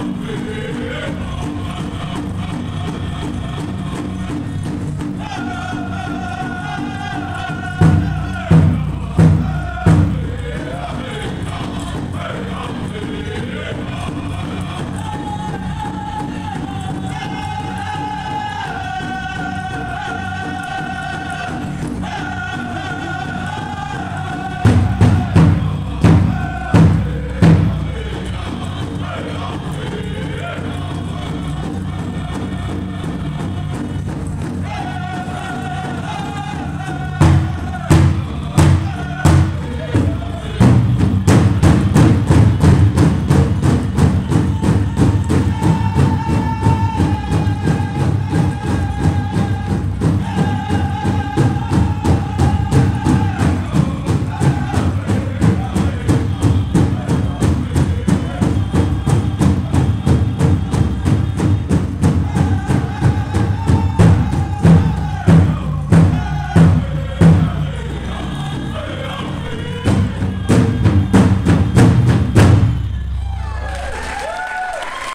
Não!